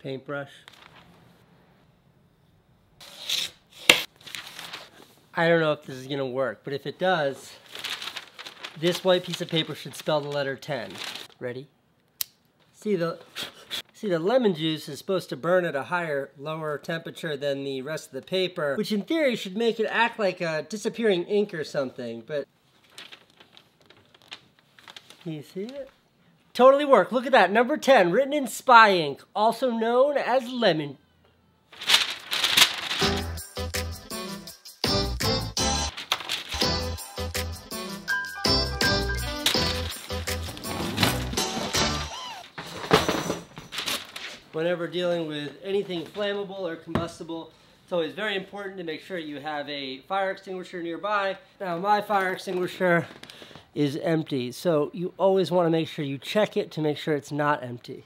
paintbrush. I don't know if this is gonna work, but if it does, this white piece of paper should spell the letter 10. Ready? See the See, the lemon juice is supposed to burn at a higher, lower temperature than the rest of the paper, which in theory should make it act like a disappearing ink or something, but... Can you see it? Totally work. Look at that. Number 10, written in spy ink, also known as lemon whenever dealing with anything flammable or combustible, it's always very important to make sure you have a fire extinguisher nearby. Now my fire extinguisher is empty, so you always want to make sure you check it to make sure it's not empty.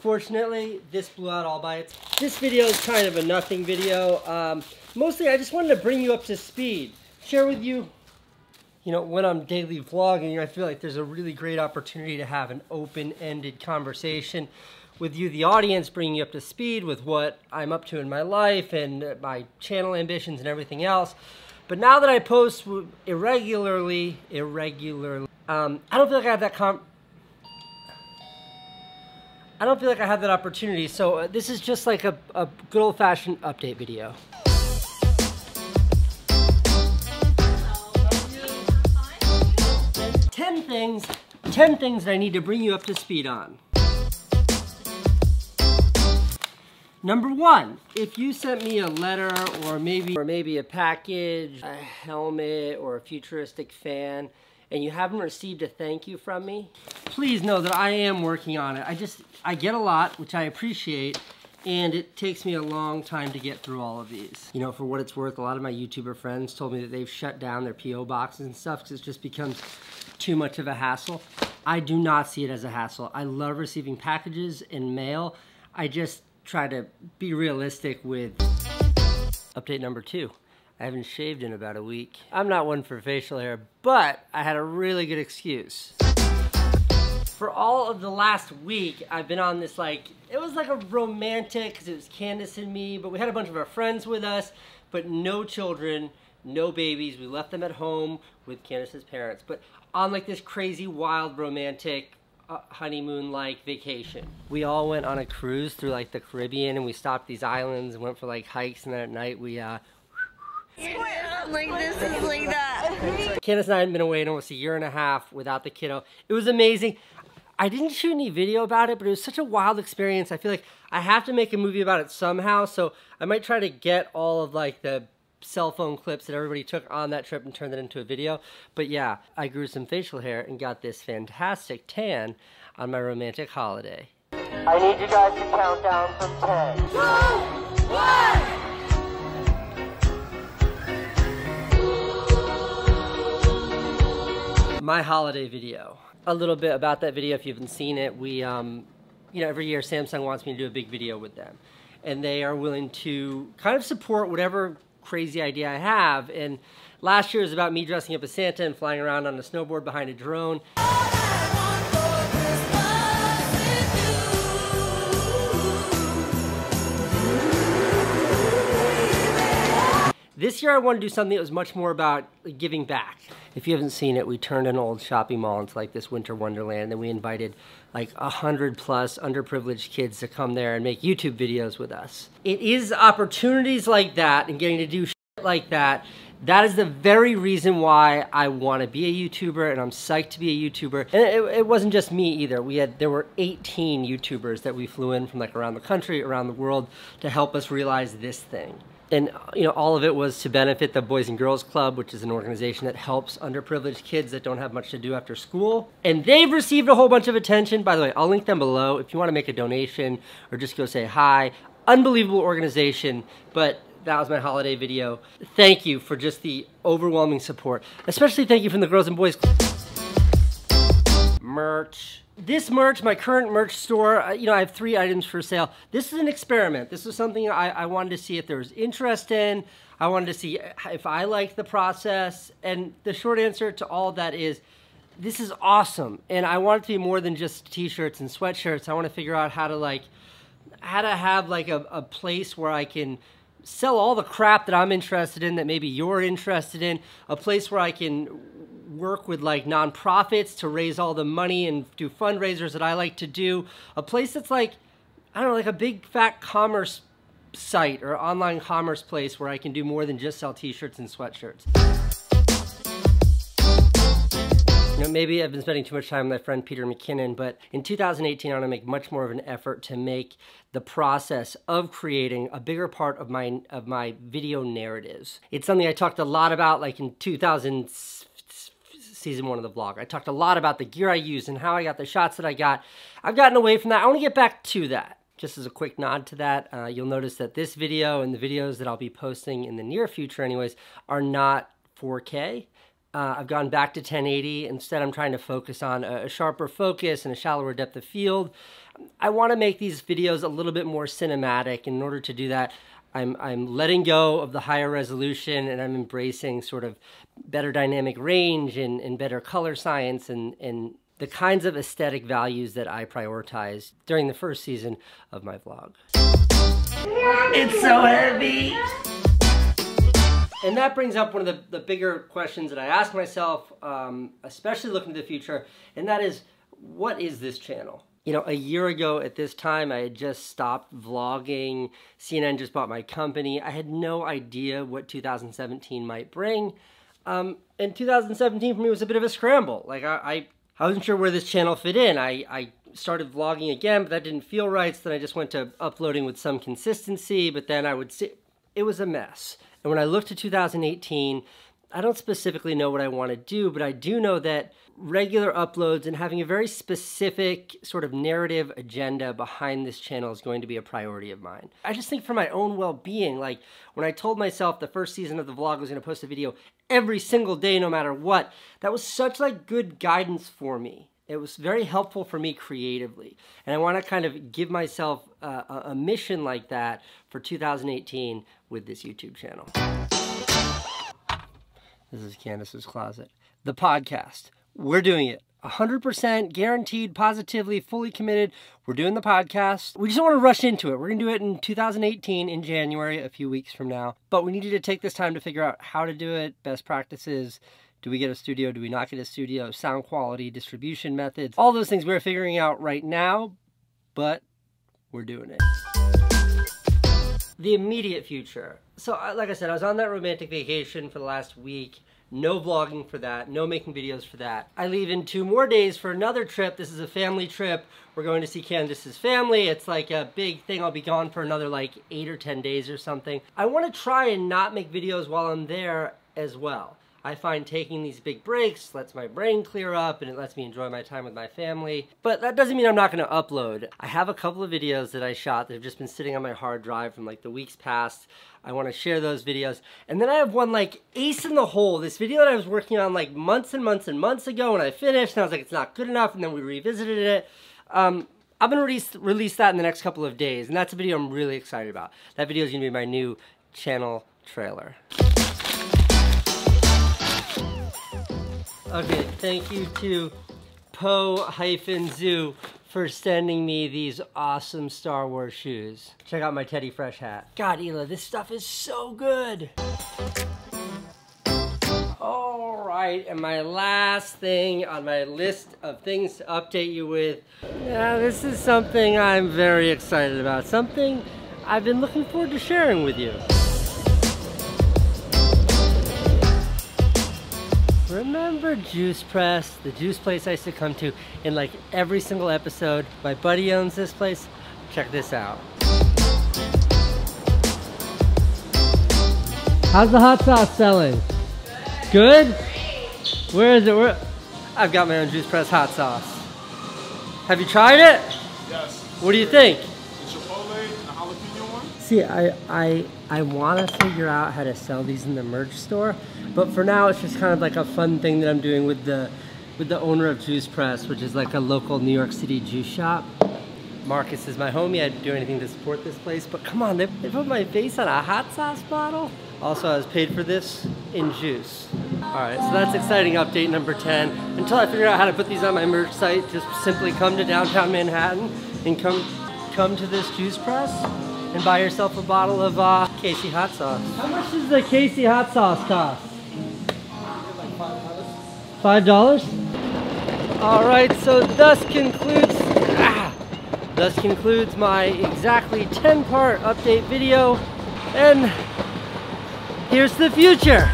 Fortunately, this blew out all by itself. This video is kind of a nothing video. Um, mostly I just wanted to bring you up to speed. Share with you, you know, when I'm daily vlogging, I feel like there's a really great opportunity to have an open-ended conversation with you, the audience, bringing you up to speed with what I'm up to in my life and my channel ambitions and everything else. But now that I post irregularly, irregularly, um, I don't feel like I have that. I don't feel like I have that opportunity. So uh, this is just like a, a good old-fashioned update video. Ten things, ten things that I need to bring you up to speed on. Number one, if you sent me a letter or maybe or maybe a package, a helmet or a futuristic fan, and you haven't received a thank you from me, please know that I am working on it. I just, I get a lot, which I appreciate, and it takes me a long time to get through all of these. You know, for what it's worth, a lot of my YouTuber friends told me that they've shut down their P.O. boxes and stuff because it just becomes too much of a hassle. I do not see it as a hassle. I love receiving packages and mail. I just, try to be realistic with update number two. I haven't shaved in about a week. I'm not one for facial hair, but I had a really good excuse. For all of the last week, I've been on this like, it was like a romantic, because it was Candice and me, but we had a bunch of our friends with us, but no children, no babies. We left them at home with Candice's parents, but on like this crazy, wild, romantic honeymoon-like vacation. We all went on a cruise through like the Caribbean and we stopped these islands and went for like hikes and then at night we uh like this is like that. Candice and I had been away in almost a year and a half without the kiddo. It was amazing. I didn't shoot any video about it, but it was such a wild experience. I feel like I have to make a movie about it somehow, so I might try to get all of like the cell phone clips that everybody took on that trip and turned it into a video. But yeah, I grew some facial hair and got this fantastic tan on my romantic holiday. I need you guys to count down from 10. Two, one! My holiday video. A little bit about that video if you haven't seen it. We, um, you know, every year Samsung wants me to do a big video with them. And they are willing to kind of support whatever crazy idea I have. And last year was about me dressing up as Santa and flying around on a snowboard behind a drone. This year I want to do something that was much more about giving back. If you haven't seen it, we turned an old shopping mall into like this winter wonderland. And we invited like a hundred plus underprivileged kids to come there and make YouTube videos with us. It is opportunities like that and getting to do like that that is the very reason why I want to be a YouTuber and I'm psyched to be a YouTuber. And it, it, wasn't just me either. We had there were 18 YouTubers that we flew in from like around the country, around the world to help us realize this thing and you know all of it was to benefit the boys and girls club which is an organization that helps underprivileged kids that don't have much to do after school. And they've received a whole bunch of attention. By the way i'll link them below if you want to make a donation or just go say hi. Unbelievable organization but that was my holiday video. Thank you for just the overwhelming support especially thank you from the girls and boys club. Merch this merch, my current merch store, uh, you know, I have three items for sale. This is an experiment. This is something I, I wanted to see if there was interest in. I wanted to see if I liked the process. And the short answer to all that is, this is awesome. And I want it to be more than just t-shirts and sweatshirts. I want to figure out how to like how to have like a, a place where I can sell all the crap that I'm interested in that maybe you're interested in, a place where I can work with like nonprofits to raise all the money and do fundraisers that I like to do, a place that's like, I don't know, like a big fat commerce site or online commerce place where I can do more than just sell t-shirts and sweatshirts. You know, maybe I've been spending too much time with my friend Peter McKinnon, but in 2018, I want to make much more of an effort to make the process of creating a bigger part of my of my video narratives. It's something I talked a lot about, like in 2000 season one of the vlog. I talked a lot about the gear I used and how I got the shots that I got. I've gotten away from that. I want to get back to that. Just as a quick nod to that, uh, you'll notice that this video and the videos that I'll be posting in the near future anyways are not 4K. Uh, I've gone back to 1080. Instead, I'm trying to focus on a, a sharper focus and a shallower depth of field. I want to make these videos a little bit more cinematic. In order to do that, I'm, I'm letting go of the higher resolution and I'm embracing sort of better dynamic range and, and better color science and, and the kinds of aesthetic values that I prioritize during the first season of my vlog. It's so heavy! And that brings up one of the, the bigger questions that I ask myself, um, especially looking to the future, and that is, what is this channel? You know, a year ago at this time, I had just stopped vlogging. CNN just bought my company. I had no idea what 2017 might bring. Um, and 2017 for me was a bit of a scramble. Like, I, I, I wasn't sure where this channel fit in. I, I started vlogging again, but that didn't feel right. So then I just went to uploading with some consistency, but then I would see, it was a mess. And when I looked to 2018, I don't specifically know what I want to do, but I do know that regular uploads and having a very specific sort of narrative agenda behind this channel is going to be a priority of mine. I just think for my own well-being, like when I told myself the first season of the vlog was going to post a video every single day no matter what, that was such like good guidance for me. It was very helpful for me creatively. And I want to kind of give myself a, a mission like that for 2018 with this YouTube channel. This is Candice's Closet. The podcast. We're doing it. 100% guaranteed, positively, fully committed. We're doing the podcast. We just don't want to rush into it. We're going to do it in 2018 in January, a few weeks from now. But we needed to take this time to figure out how to do it, best practices, do we get a studio? Do we not get a studio? Sound quality, distribution methods, all those things we're figuring out right now, but we're doing it. The immediate future. So, like I said, I was on that romantic vacation for the last week. No vlogging for that, no making videos for that. I leave in two more days for another trip. This is a family trip. We're going to see Candice's family. It's like a big thing. I'll be gone for another like eight or 10 days or something. I want to try and not make videos while I'm there as well. I find taking these big breaks lets my brain clear up and it lets me enjoy my time with my family. But that doesn't mean I'm not going to upload. I have a couple of videos that I shot that have just been sitting on my hard drive from like the weeks past. I want to share those videos. And then I have one like ace in the hole, this video that I was working on like months and months and months ago and I finished and I was like, it's not good enough. And then we revisited it. Um, I'm to release, release that in the next couple of days. And that's a video I'm really excited about. That video is to be my new channel trailer. Okay, thank you to Po-Zoo for sending me these awesome Star Wars shoes. Check out my Teddy Fresh hat. God, Hila, this stuff is so good. All right, and my last thing on my list of things to update you with. Yeah, this is something I'm very excited about. Something I've been looking forward to sharing with you. Remember Juice Press, the juice place I used to come to in like every single episode? My buddy owns this place. Check this out. How's the hot sauce selling? Good? Where is it? Where? I've got my own Juice Press hot sauce. Have you tried it? Yes. What do you think? The chipotle and the jalapeno one? See, I, I, I want to figure out how to sell these in the merch store, but for now it's just kind of like a fun thing that I'm doing with the, with the owner of Juice Press, which is like a local New York City juice shop. Marcus is my homie. I'd do anything to support this place, but come on, they, they put my face on a hot sauce bottle. Also, I was paid for this in juice. All right, so that's exciting update number 10. Until I figure out how to put these on my merch site, just simply come to downtown Manhattan and come come to this juice press and buy yourself a bottle of uh, Casey hot sauce. How much does the Casey hot sauce cost? Five dollars? All right, so thus concludes, ah, thus concludes my exactly 10 part update video. And here's the future.